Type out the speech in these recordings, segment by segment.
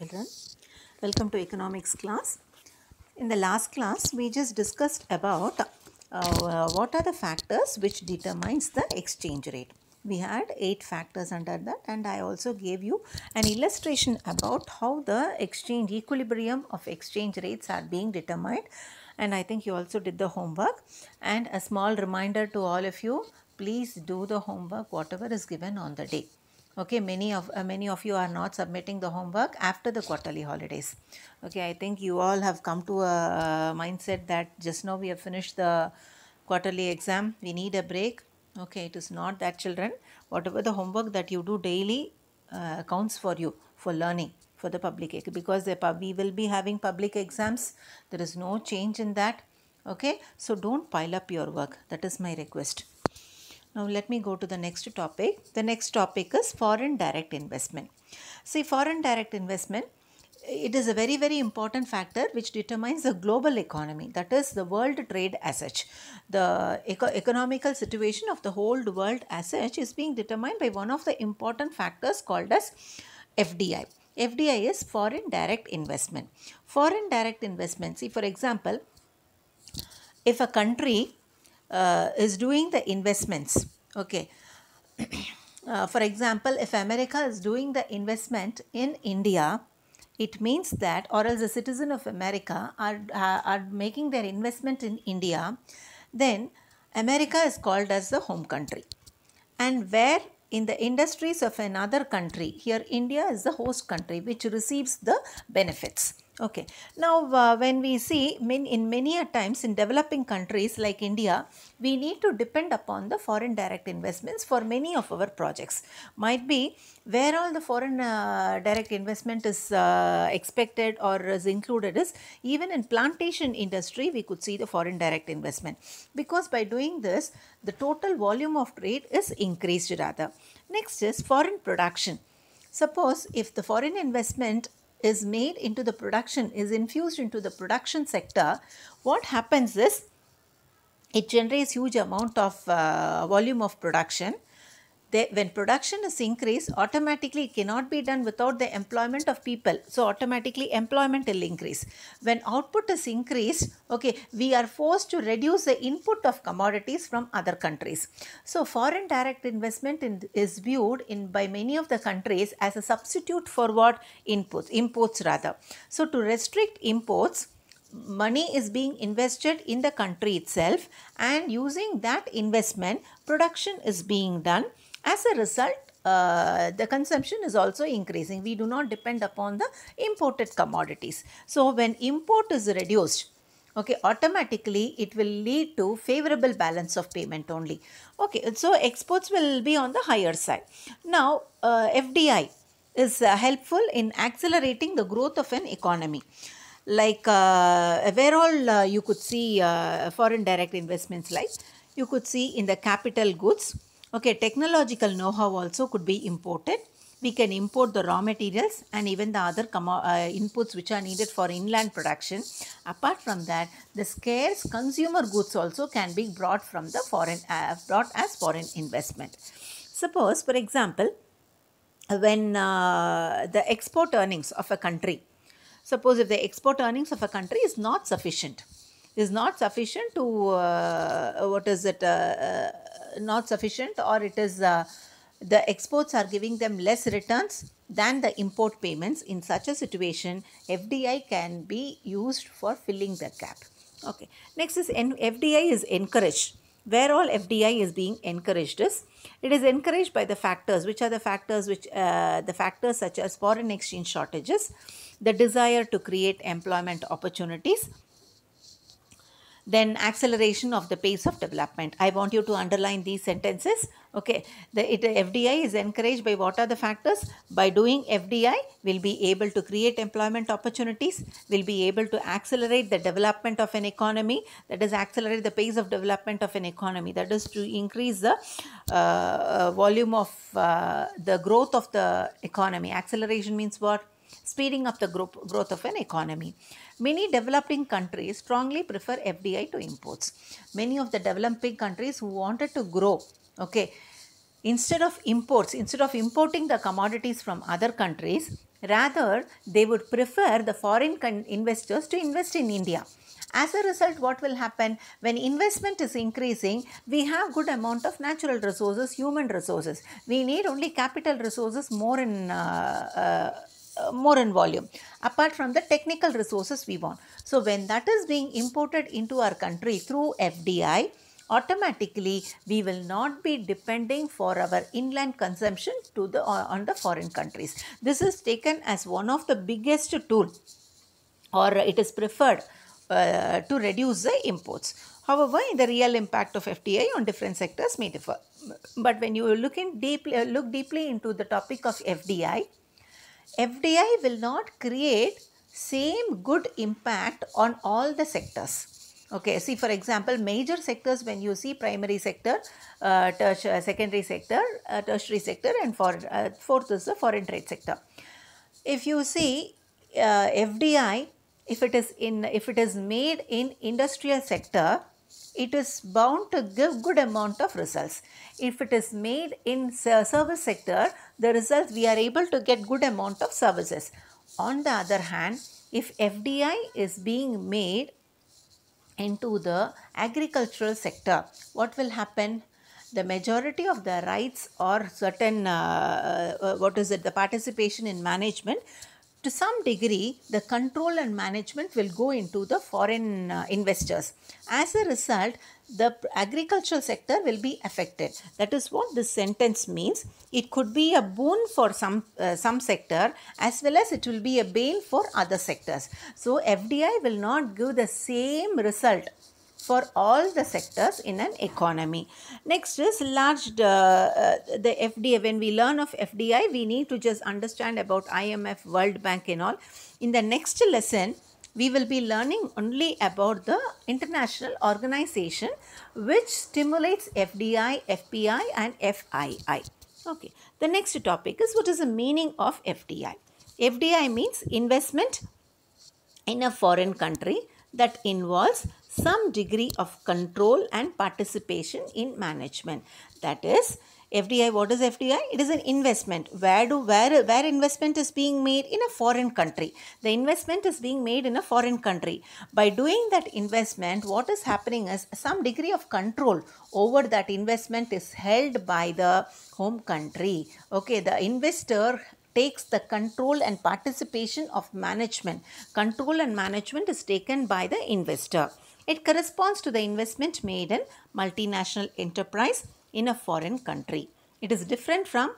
children. Welcome to economics class. In the last class, we just discussed about uh, what are the factors which determines the exchange rate. We had eight factors under that and I also gave you an illustration about how the exchange equilibrium of exchange rates are being determined and I think you also did the homework and a small reminder to all of you please do the homework whatever is given on the day okay many of uh, many of you are not submitting the homework after the quarterly holidays. Okay i think you all have come to a, mindset that just now we have finished the quarterly exam. We need a break. Okay it is not that children. Whatever the homework that you do daily uh, counts for you for learning for the public because we will be having public exams. There is no change in that. Okay so don't pile up your work. That is my request now let me go to the next topic. The next topic is foreign direct investment. See foreign direct investment it is a very very important factor which determines the global economy that is the world trade as such the eco economical situation of the whole world as such is being determined by one of the important factors called as fdi fdi is foreign direct investment foreign direct investment see for example if a country uh, is doing the investments okay? Uh, for example if america is doing the investment in india it means that or else the citizen of america are, uh, are making their investment in india then america is called as the home country. And where in the industries of another country here india is the host country which receives the benefits Okay. Now, uh, when we see in, in many a times in developing countries like India, we need to depend upon the foreign direct investments for many of our projects. Might be where all the foreign uh, direct investment is uh, expected or is included is even in plantation industry, we could see the foreign direct investment. Because by doing this, the total volume of trade is increased rather. Next is foreign production. Suppose if the foreign investment is made into the production, is infused into the production sector, what happens is it generates huge amount of uh, volume of production. They, when production is increased, automatically it cannot be done without the employment of people. So automatically employment will increase. When output is increased, okay, we are forced to reduce the input of commodities from other countries. So foreign direct investment in, is viewed in by many of the countries as a substitute for what inputs, imports rather. So to restrict imports, money is being invested in the country itself and using that investment production is being done as a result uh, the consumption is also increasing. We do not depend upon the imported commodities. So when import is reduced okay automatically it will lead to favorable balance of payment only. Okay so exports will be on the higher side. Now uh, fdi is uh, helpful in accelerating the growth of an economy. Like uh, where all uh, you could see uh, foreign direct investments like you could see in the capital goods okay technological know-how also could be imported. We can import the raw materials and even the other uh, inputs which are needed for inland production. Apart from that the scarce consumer goods also can be brought from the foreign uh, brought as foreign investment. Suppose for example when uh, the export earnings of a country suppose if the export earnings of a country is not sufficient is not sufficient to uh, what is it uh, uh, not sufficient or it is uh, the exports are giving them less returns than the import payments. In such a situation fdi can be used for filling the gap. Okay. Next is N fdi is encouraged. Where all fdi is being encouraged is it is encouraged by the factors. Which are the factors which uh, the factors such as foreign exchange shortages the desire to create employment opportunities then acceleration of the pace of development. I want you to underline these sentences. Okay, the it, FDI is encouraged by what are the factors? By doing FDI, we'll be able to create employment opportunities, we'll be able to accelerate the development of an economy, that is accelerate the pace of development of an economy, that is to increase the uh, volume of uh, the growth of the economy. Acceleration means what? Speeding up the growth of an economy. Many developing countries strongly prefer FDI to imports. Many of the developing countries who wanted to grow, okay, instead of imports, instead of importing the commodities from other countries, Rather, they would prefer the foreign investors to invest in India. As a result, what will happen when investment is increasing? We have good amount of natural resources, human resources. We need only capital resources more in uh, uh, more in volume apart from the technical resources we want so when that is being imported into our country through fdi automatically we will not be depending for our inland consumption to the on the foreign countries this is taken as one of the biggest tool or it is preferred uh, to reduce the imports. However, the real impact of FDI on different sectors may differ. But when you look in deeply, uh, look deeply into the topic of FDI, FDI will not create same good impact on all the sectors. Okay, see for example, major sectors when you see primary sector, uh, tertiary, secondary sector, uh, tertiary sector and for, uh, fourth is the foreign trade sector. If you see uh, FDI, if it is in if it is made in industrial sector, it is bound to give good amount of results. If it is made in service sector, the results we are able to get good amount of services. On the other hand, if FDI is being made into the agricultural sector, what will happen? The majority of the rights or certain, uh, uh, what is it, the participation in management to some degree, the control and management will go into the foreign uh, investors. As a result, the agricultural sector will be affected. That is what this sentence means. It could be a boon for some uh, some sector as well as it will be a bane for other sectors. So FDI will not give the same result for all the sectors in an economy. Next is large, uh, uh, the FDI, when we learn of FDI, we need to just understand about IMF, World Bank and all. In the next lesson, we will be learning only about the international organization which stimulates FDI, FPI and FII. Okay, the next topic is what is the meaning of FDI? FDI means investment in a foreign country that involves some degree of control and participation in management. That is, FDI, what is FDI? It is an investment. Where do where where investment is being made in a foreign country? The investment is being made in a foreign country. By doing that investment, what is happening is some degree of control over that investment is held by the home country. Okay, the investor takes the control and participation of management. Control and management is taken by the investor. It corresponds to the investment made in multinational enterprise in a foreign country. It is different from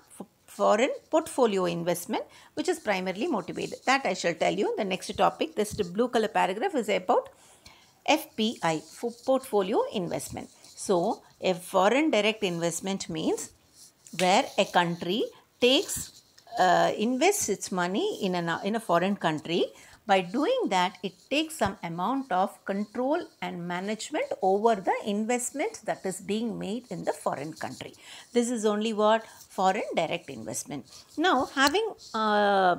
foreign portfolio investment which is primarily motivated. That I shall tell you in the next topic. This blue color paragraph is about FPI, for portfolio investment. So, a foreign direct investment means where a country takes, uh, invests its money in, an, in a foreign country by doing that, it takes some amount of control and management over the investment that is being made in the foreign country. This is only what foreign direct investment. Now, having uh,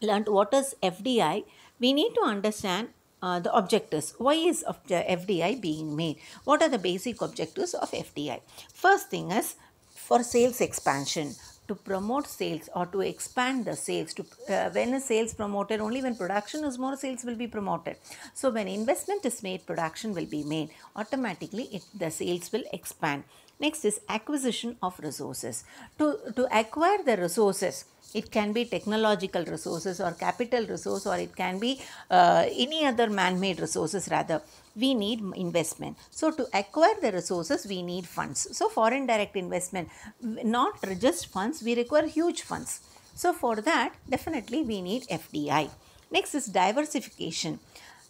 learned what is FDI, we need to understand uh, the objectives. Why is FDI being made? What are the basic objectives of FDI? First thing is for sales expansion to promote sales or to expand the sales to uh, when a sales promoted only when production is more sales will be promoted. So when investment is made production will be made. Automatically it, the sales will expand next is acquisition of resources to to acquire the resources it can be technological resources or capital resource or it can be uh, any other man-made resources rather we need investment. So to acquire the resources, we need funds. So foreign direct investment, not just funds, we require huge funds. So for that, definitely we need FDI. Next is diversification.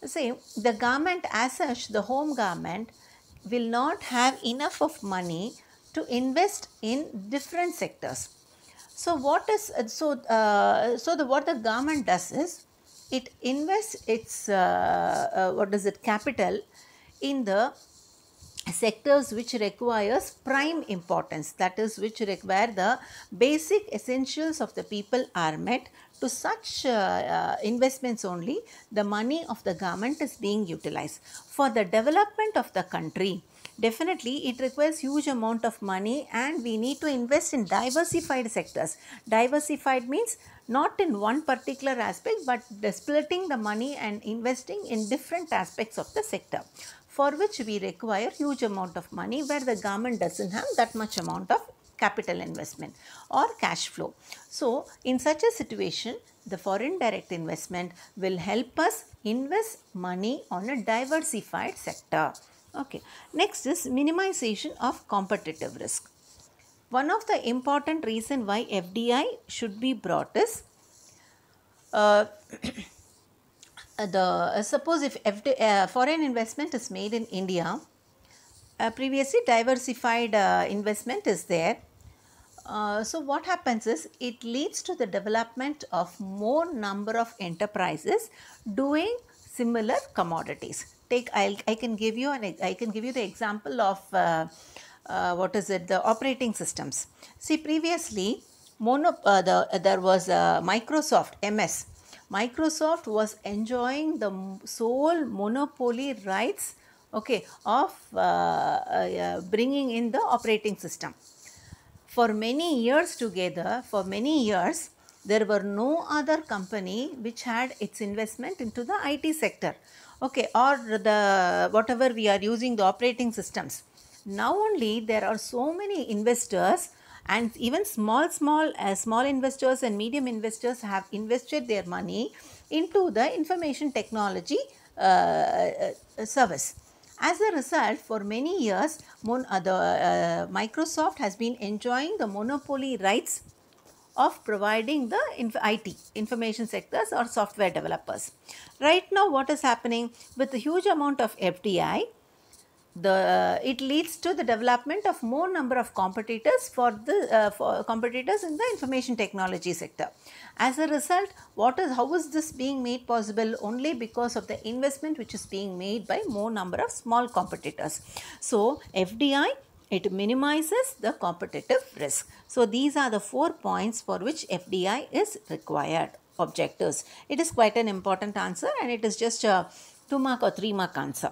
Say the government as such, the home government will not have enough of money to invest in different sectors. So what is so uh, so the what the government does is it invests its uh, uh, what is it capital in the sectors which requires prime importance that is which require the basic essentials of the people are met to such uh, uh, investments only the money of the government is being utilized. For the development of the country definitely it requires huge amount of money and we need to invest in diversified sectors. Diversified means not in one particular aspect but splitting the money and investing in different aspects of the sector for which we require huge amount of money where the government doesn't have that much amount of capital investment or cash flow. So, in such a situation, the foreign direct investment will help us invest money on a diversified sector. Okay. Next is minimization of competitive risk. One of the important reason why FDI should be brought is uh, the uh, suppose if FD, uh, foreign investment is made in India, uh, previously diversified uh, investment is there. Uh, so what happens is it leads to the development of more number of enterprises doing similar commodities. Take I'll, I can give you an I can give you the example of uh, uh, what is it the operating systems. See previously mono the there was Microsoft MS Microsoft was enjoying the sole monopoly rights okay of uh, uh, bringing in the operating system for many years together for many years there were no other company which had its investment into the IT sector. Okay or the whatever we are using the operating systems. Now only there are so many investors and even small small uh, small investors and medium investors have invested their money into the information technology uh, uh, service as a result for many years mon, uh, the, uh, microsoft has been enjoying the monopoly rights of providing the inf IT, information sectors or software developers. Right now what is happening with the huge amount of FDI, the it leads to the development of more number of competitors for the uh, for competitors in the information technology sector. As a result what is how is this being made possible? Only because of the investment which is being made by more number of small competitors. So fdi it minimizes the competitive risk. So these are the four points for which fdi is required. Objectives. It is quite an important answer and it is just a two mark or three mark answer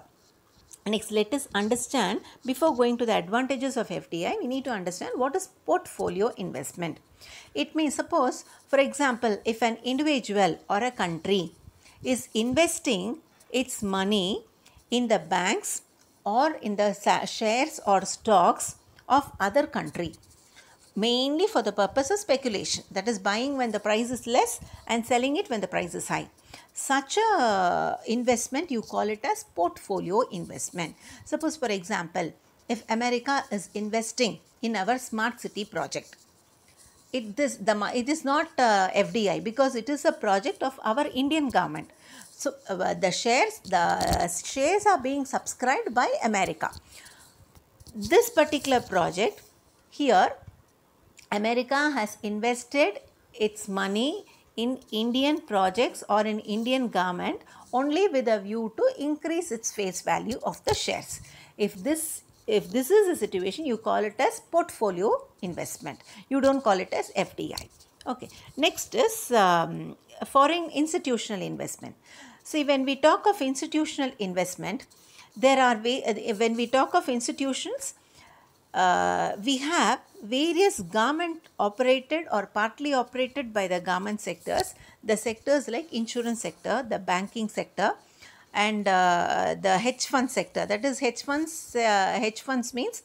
Next, let us understand before going to the advantages of FDI, we need to understand what is portfolio investment. It means suppose, for example, if an individual or a country is investing its money in the banks or in the shares or stocks of other country mainly for the purpose of speculation. That is buying when the price is less and selling it when the price is high. Such a investment you call it as portfolio investment. Suppose for example if america is investing in our smart city project it this the it is not uh, fdi because it is a project of our indian government. So uh, the shares the shares are being subscribed by america. This particular project here america has invested its money in Indian projects or in Indian government only with a view to increase its face value of the shares. If this if this is the situation, you call it as portfolio investment. You don't call it as FDI. Okay. Next is um, foreign institutional investment. See, when we talk of institutional investment, there are when we talk of institutions, uh, we have various government operated or partly operated by the government sectors. The sectors like insurance sector, the banking sector and uh, the hedge fund sector. That is hedge funds, uh, hedge funds means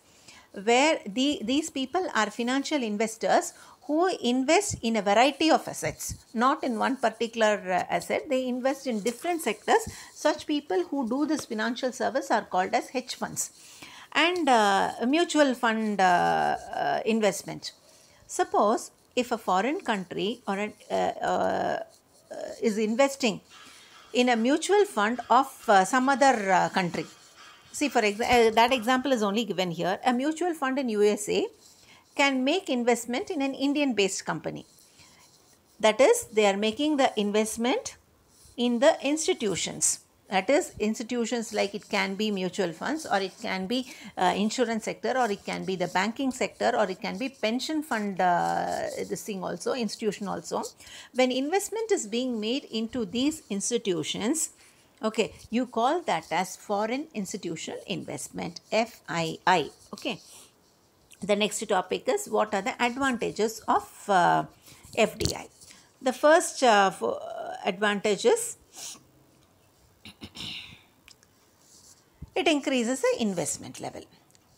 where the, these people are financial investors who invest in a variety of assets, not in one particular uh, asset. They invest in different sectors. Such people who do this financial service are called as hedge funds and uh, mutual fund uh, uh, investment. Suppose if a foreign country or an, uh, uh, is investing in a mutual fund of some other country. See for example, that example is only given here. A mutual fund in USA can make investment in an Indian based company. That is, they are making the investment in the institutions that is institutions like it can be mutual funds or it can be uh, insurance sector or it can be the banking sector or it can be pension fund uh, this thing also institution also when investment is being made into these institutions Okay, you call that as foreign institutional investment FII. Okay. The next topic is what are the advantages of uh, FDI. The first uh, advantage is it increases the investment level.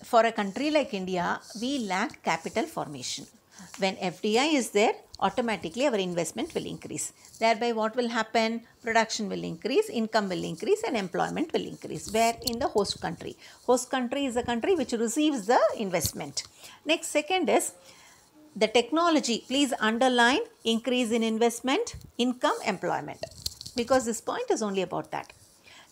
For a country like India, we lack capital formation. When FDI is there, automatically our investment will increase. Thereby what will happen? Production will increase, income will increase and employment will increase. Where? In the host country. Host country is the country which receives the investment. Next second is the technology. Please underline increase in investment, income, employment. Because this point is only about that.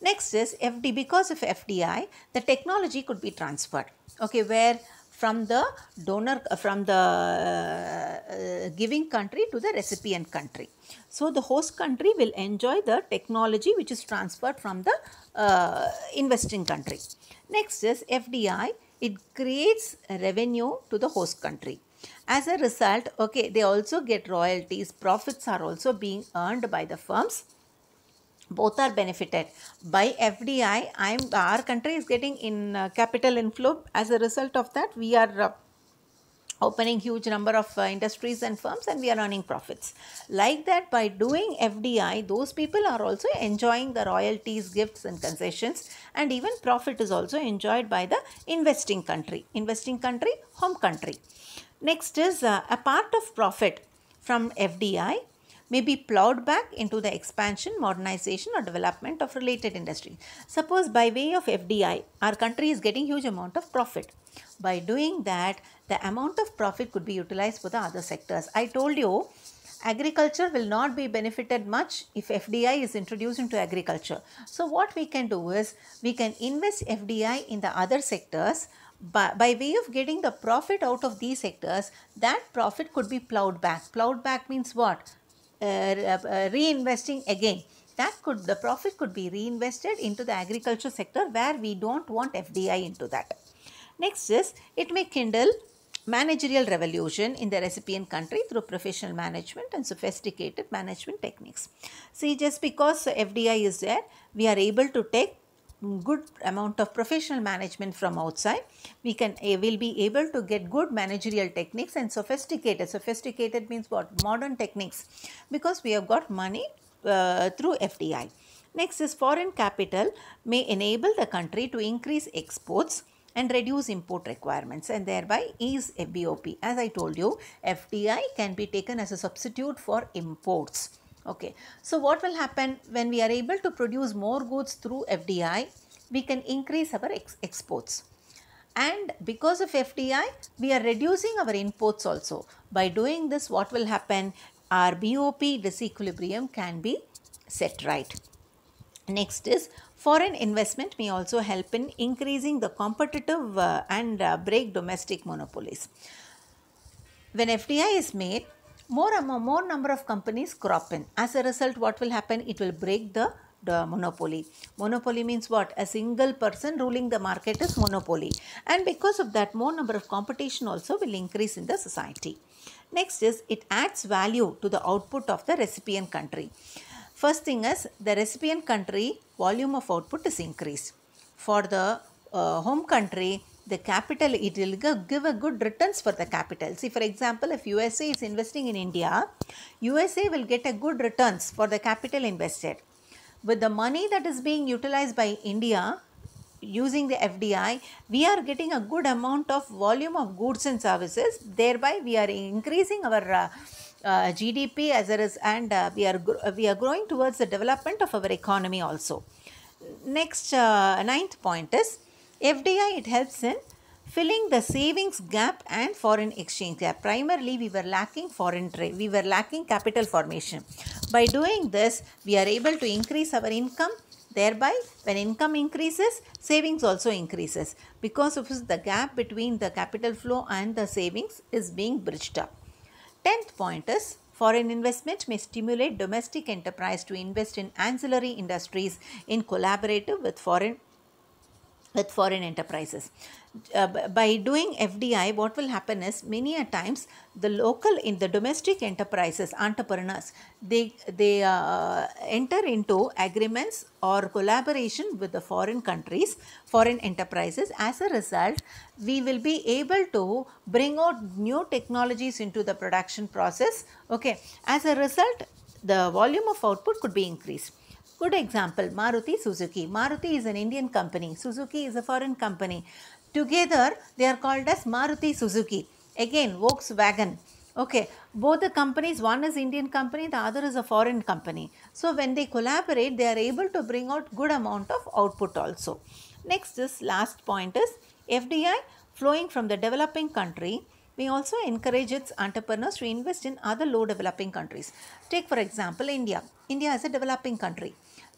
Next is FD. Because of FDI, the technology could be transferred. Okay, where from the donor, from the uh, giving country to the recipient country. So, the host country will enjoy the technology which is transferred from the uh, investing country. Next is FDI. It creates revenue to the host country. As a result, okay, they also get royalties. Profits are also being earned by the firms both are benefited. By fdi i'm our country is getting in uh, capital inflow. As a result of that we are uh, opening huge number of uh, industries and firms and we are earning profits. Like that by doing fdi those people are also enjoying the royalties gifts and concessions and even profit is also enjoyed by the investing country investing country home country. Next is uh, a part of profit from fdi may be plowed back into the expansion, modernization or development of related industry. Suppose by way of FDI, our country is getting huge amount of profit. By doing that, the amount of profit could be utilized for the other sectors. I told you, agriculture will not be benefited much if FDI is introduced into agriculture. So what we can do is, we can invest FDI in the other sectors by, by way of getting the profit out of these sectors, that profit could be plowed back. Plowed back means what? Uh, uh, reinvesting again that could the profit could be reinvested into the agriculture sector where we don't want FDI into that. Next is it may kindle managerial revolution in the recipient country through professional management and sophisticated management techniques. See just because FDI is there we are able to take good amount of professional management from outside. We can uh, will be able to get good managerial techniques and sophisticated. Sophisticated means what? Modern techniques. Because we have got money uh, through fdi next is foreign capital may enable the country to increase exports and reduce import requirements and thereby ease FBOP. As I told you, FDI can be taken as a substitute for imports Okay. So, what will happen when we are able to produce more goods through FDI, we can increase our ex exports. And because of FDI, we are reducing our imports also. By doing this, what will happen? Our BOP disequilibrium can be set right. Next is foreign investment may also help in increasing the competitive uh, and uh, break domestic monopolies. When FDI is made, more and more number of companies crop in. As a result, what will happen? It will break the, the monopoly. Monopoly means what? A single person ruling the market is monopoly. And because of that, more number of competition also will increase in the society. Next is it adds value to the output of the recipient country. First thing is the recipient country volume of output is increased. For the uh, home country, the capital, it will give a good returns for the capital. See, for example, if USA is investing in India, USA will get a good returns for the capital invested. With the money that is being utilized by India, using the FDI, we are getting a good amount of volume of goods and services. Thereby, we are increasing our uh, uh, GDP as well as and uh, we are we are growing towards the development of our economy also. Next uh, ninth point is FDI, it helps in filling the savings gap and foreign exchange gap. Primarily, we were lacking foreign trade. We were lacking capital formation. By doing this, we are able to increase our income. Thereby, when income increases, savings also increases. Because of the gap between the capital flow and the savings is being bridged up. Tenth point is Foreign investment may stimulate domestic enterprise to invest in ancillary industries in collaborative with foreign with foreign enterprises. Uh, by doing FDI, what will happen is many a times the local in the domestic enterprises, entrepreneurs, they they uh, enter into agreements or collaboration with the foreign countries, foreign enterprises. As a result, we will be able to bring out new technologies into the production process. Okay, as a result, the volume of output could be increased. Good example Maruti Suzuki. Maruti is an Indian company, Suzuki is a foreign company. Together they are called as Maruti Suzuki. Again, Volkswagen. Okay, both the companies, one is Indian company, the other is a foreign company. So when they collaborate, they are able to bring out good amount of output also. Next is last point is FDI flowing from the developing country we also encourage its entrepreneurs to invest in other low developing countries. Take for example India. India is a developing country.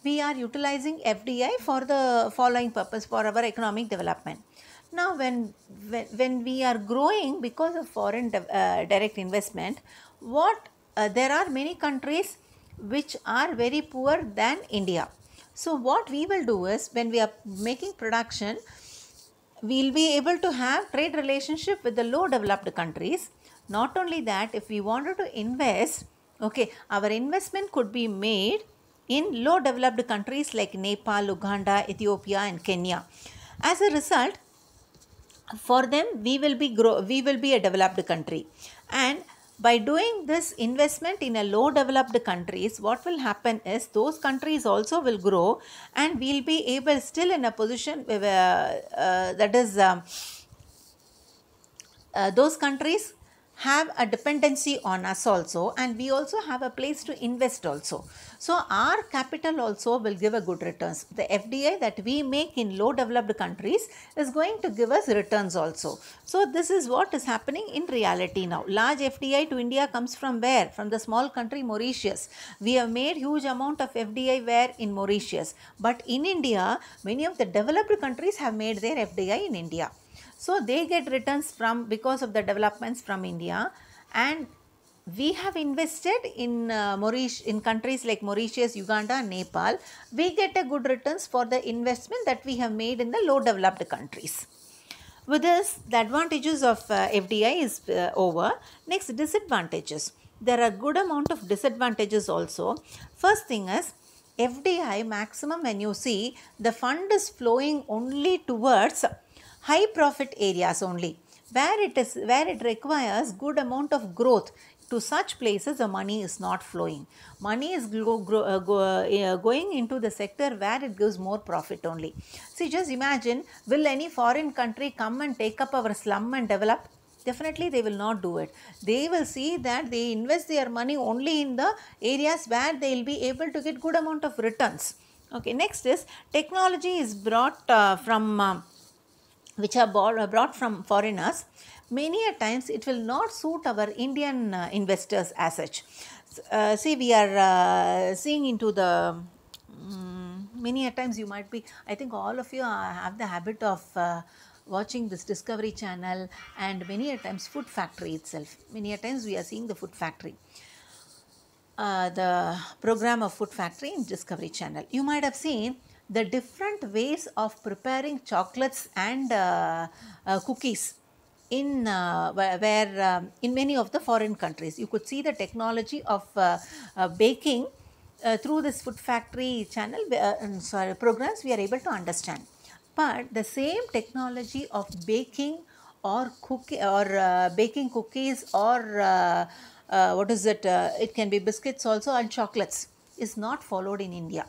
We are utilizing FDI for the following purpose for our economic development. Now when when, when we are growing because of foreign de- uh, direct investment, what uh, there are many countries which are very poor than India. So what we will do is when we are making production, we'll be able to have trade relationship with the low developed countries not only that if we wanted to invest okay our investment could be made in low developed countries like nepal uganda ethiopia and kenya. As a result for them we will be grow we will be a developed country. And by doing this investment in a low developed countries what will happen is those countries also will grow and we'll be able still in a position uh, uh, that is um, uh, those countries have a dependency on us also and we also have a place to invest also. So our capital also will give a good returns. The fdi that we make in low developed countries is going to give us returns also. So this is what is happening in reality now. Large fdi to india comes from where? From the small country mauritius. We have made huge amount of fdi where? In mauritius. But in india many of the developed countries have made their fdi in india so they get returns from because of the developments from India and we have invested in uh, Mauritius, in countries like Mauritius, Uganda, Nepal. We get a good returns for the investment that we have made in the low developed countries. With this, the advantages of uh, FDI is uh, over. Next, disadvantages. There are good amount of disadvantages also. First thing is FDI maximum when you see the fund is flowing only towards high profit areas only where it is where it requires good amount of growth. To such places the money is not flowing. Money is glo- gro- uh, go, uh, going into the sector where it gives more profit only. See just imagine will any foreign country come and take up our slum and develop? Definitely they will not do it. They will see that they invest their money only in the areas where they will be able to get good amount of returns. Okay next is technology is brought uh, from uh, which are brought from foreigners, many a times it will not suit our Indian uh, investors as such. Uh, see, we are uh, seeing into the um, many a times you might be. I think all of you are, have the habit of. watching this discovery channel and many a times food factory itself many a times we are seeing the food factory uh, the program of Food Factory in Discovery Channel. You might have seen the different ways of preparing chocolates and uh, uh, cookies in uh, where, um, in many of the foreign countries. You could see the technology of uh, uh, baking uh, through this food factory channel uh, sorry, programs we are able to understand. But the same technology of baking or cookie or baking cookies or what is it it can be biscuits also and chocolates is not followed in india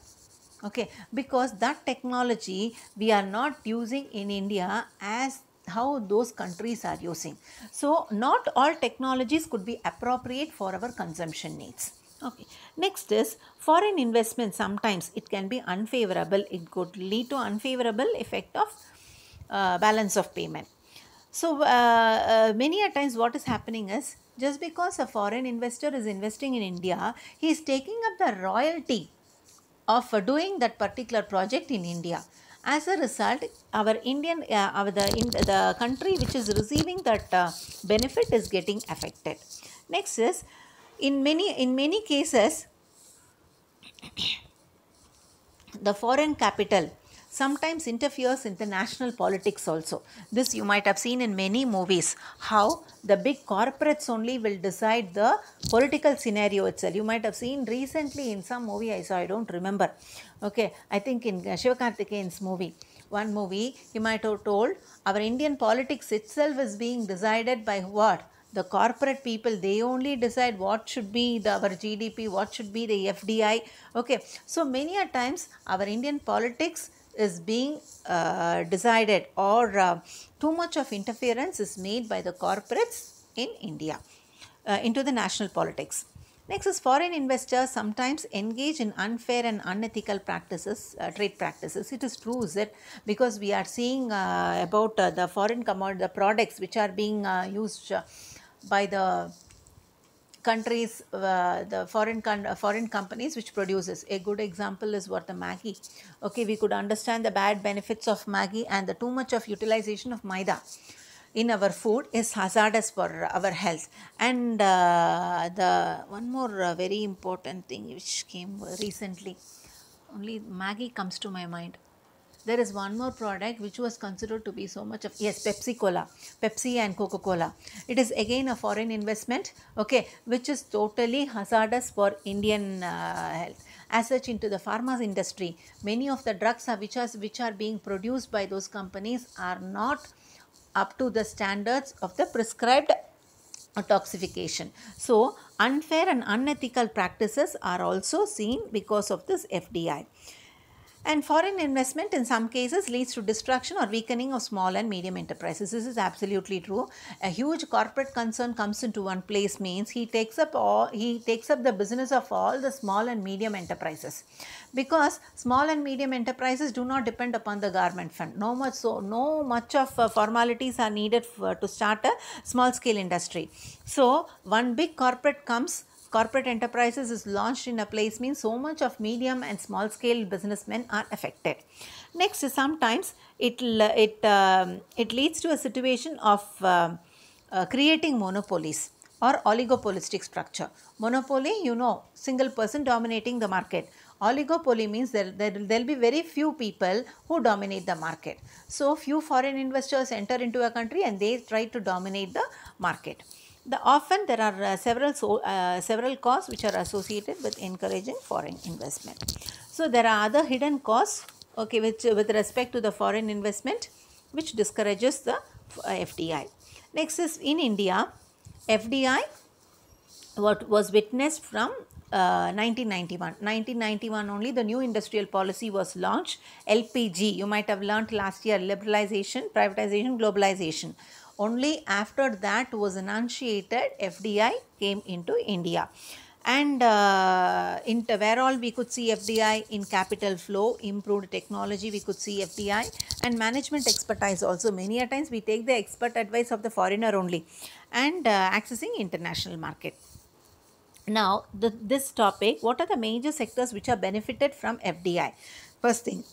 okay because that technology we are not using in india as how those countries are using. So not all technologies could be appropriate for our consumption needs. Okay next is foreign investment. Sometimes it can be unfavorable. It could lead to unfavorable effect of uh, balance of payment. So uh, uh, many a times what is happening is just because a foreign investor is investing in india he is taking up the royalty of uh, doing that particular project in India. As a result, our Indian, uh, our the, in, the country which is receiving that uh, benefit is getting affected. Next is, in many in many cases, the foreign capital sometimes interferes in the national politics also. This you might have seen in many movies how the big corporates only will decide the political scenario itself. You might have seen recently in some movie I saw, I don't remember. Okay, I think in Shivakarthikeyan's movie, one movie, he might have told our Indian politics itself is being decided by what? the corporate people they only decide what should be the our gdp what should be the fdi okay so many a times our indian politics is being uh, decided or uh, too much of interference is made by the corporates in india uh, into the national politics Next is foreign investors sometimes engage in unfair and unethical practices, uh, trade practices. It is true that because we are seeing uh, about uh, the foreign commodity, the products which are being uh, used uh, by the countries, uh, the foreign con- uh, foreign companies which produces. A good example is what the Maggi. Okay, we could understand the bad benefits of Maggi and the too much of utilization of maida in our food is hazardous for our health. And uh, the one more uh, very important thing which came recently, only Maggi comes to my mind there is one more product which was considered to be so much of yes pepsi cola pepsi and coca cola it is again a foreign investment okay which is totally hazardous for indian uh, health as such into the pharma industry many of the drugs are which are which are being produced by those companies are not up to the standards of the prescribed toxification. So, unfair and unethical practices are also seen because of this FDI. And foreign investment in some cases leads to destruction or weakening of small and medium enterprises. This is absolutely true. A huge corporate concern comes into one place means he takes up all he takes up the business of all the small and medium enterprises. Because small and medium enterprises do not depend upon the government fund. No much so no much of uh, formalities are needed for, to start a small scale industry. So one big corporate comes corporate enterprises is launched in a place means so much of medium and small scale businessmen are affected. Next, sometimes it, it, um, it leads to a situation of uh, uh, creating monopolies or oligopolistic structure. Monopoly, you know, single person dominating the market. Oligopoly means there there will be very few people who dominate the market. So, few foreign investors enter into a country and they try to dominate the market. The often there are uh, several so, uh, several costs which are associated with encouraging foreign investment. So there are other hidden costs okay which with respect to the foreign investment which discourages the uh, FDI. Next is in India FDI what was witnessed from uh, 1991. 1991 only the new industrial policy was launched. LPG, you might have learnt last year, liberalization, privatization, globalization. Only after that was enunciated, FDI came into India. And uh, in where all we could see FDI in capital flow, improved technology, we could see FDI and management expertise also. Many a times we take the expert advice of the foreigner only and uh, accessing international market. Now, the, this topic, what are the major sectors which are benefited from FDI? First thing,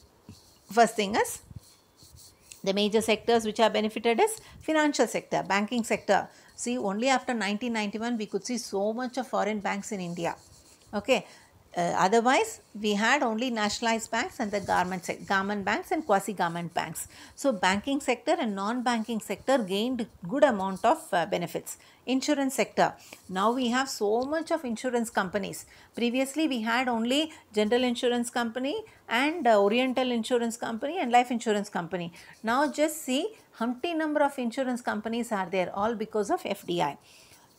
first thing is the major sectors which are benefited is financial sector, banking sector. See, only after 1991 we could see so much of foreign banks in India. Okay, uh, otherwise, we had only nationalized banks and the government, government banks and quasi-government banks. So, banking sector and non-banking sector gained good amount of uh, benefits. Insurance sector. Now, we have so much of insurance companies. Previously, we had only General Insurance Company and uh, Oriental Insurance Company and Life Insurance Company. Now, just see humpty number of insurance companies are there all because of FDI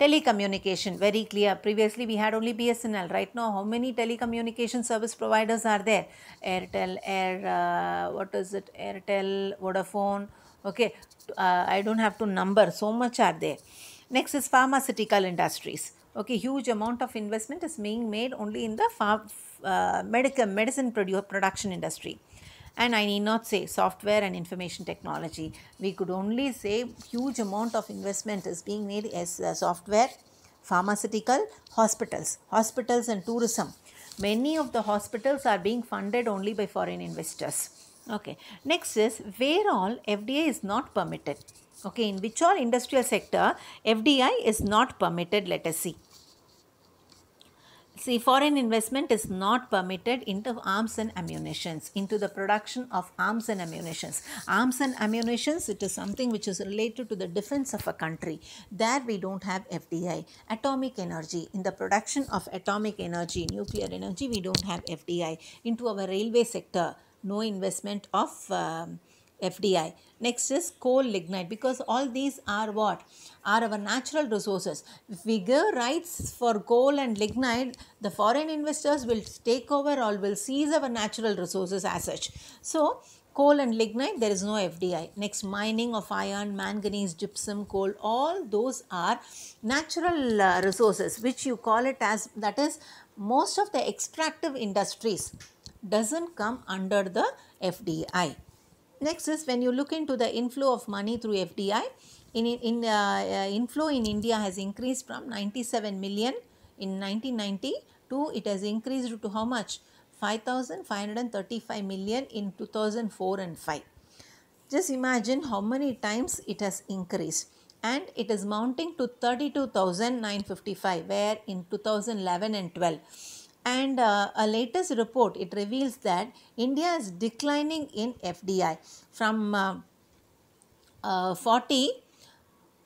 telecommunication very clear. Previously we had only bsnl right? Now how many telecommunication service providers are there? Airtel air uh, what is it? Airtel vodafone okay? Uh, i don't have to number. So much are there. Next is pharmaceutical industries. Okay huge amount of investment is being made only in the uh, medical medicine produ- production industry and I need not say software and information technology. We could only say huge amount of investment is being made as uh, software, pharmaceutical, hospitals, hospitals and tourism. Many of the hospitals are being funded only by foreign investors. Okay. Next is where all FDI is not permitted. Okay, in which all industrial sector FDI is not permitted, let us see See, foreign investment is not permitted into arms and ammunitions, into the production of arms and ammunitions. Arms and ammunitions, it is something which is related to the defense of a country. There we don't have FDI. Atomic energy, in the production of atomic energy, nuclear energy, we don't have FDI. Into our railway sector, no investment of um, FDI. Next is coal lignite because all these are what? Are our natural resources. If we give rights for coal and lignite, the foreign investors will take over or will seize our natural resources as such. So, coal and lignite there is no FDI. Next mining of iron, manganese, gypsum, coal all those are natural uh, resources which you call it as that is most of the extractive industries doesn't come under the FDI. Next is when you look into the inflow of money through FDI, in, in uh, uh, inflow in India has increased from 97 million in 1990 to it has increased to how much? 5535 million in 2004 and 5. Just imagine how many times it has increased and it is mounting to 32,955 where in 2011 and 12 and uh, a latest report it reveals that India is declining in FDI from uh, uh, 40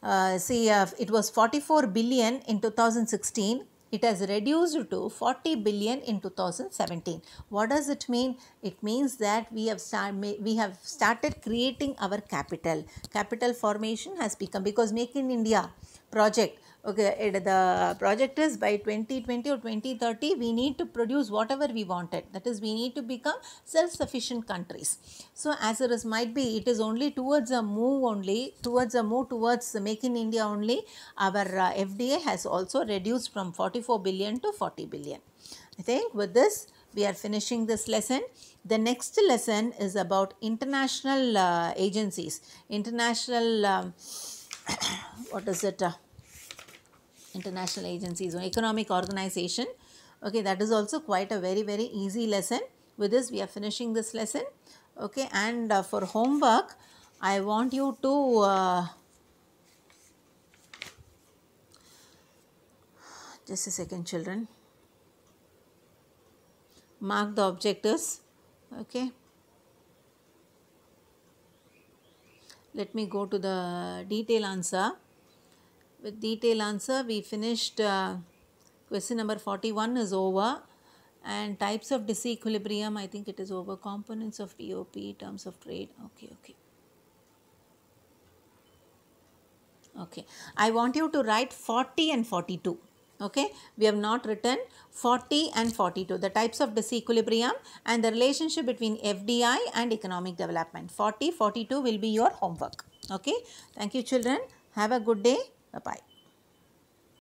uh, see uh, it was 44 billion in 2016 it has reduced to 40 billion in 2017 what does it mean? It means that we have start, we have started creating our capital. Capital formation has become because make in india project okay the project is by 2020 or 2030 we need to produce whatever we wanted. That is we need to become self-sufficient countries. So as it is might be it is only towards a move only towards a move towards make in india only our uh, fda has also reduced from 44 billion to 40 billion. I think with this we are finishing this lesson. The next lesson is about international uh, agencies. International um, what is it uh, international agencies or economic organization. Okay that is also quite a very very easy lesson. With this we are finishing this lesson. Okay and uh, for homework i want you to uh, just a second children. Mark the objectives. Okay. Let me go to the detail answer with detail answer we finished uh, question number 41 is over. And types of disequilibrium I think it is over. Components of BOP terms of trade. Okay okay. Okay. I want you to write 40 and 42 okay? We have not written 40 and 42 the types of disequilibrium and the relationship between FDI and economic development. 40 42 will be your homework. Okay? Thank you children. Have a good day Bye bye.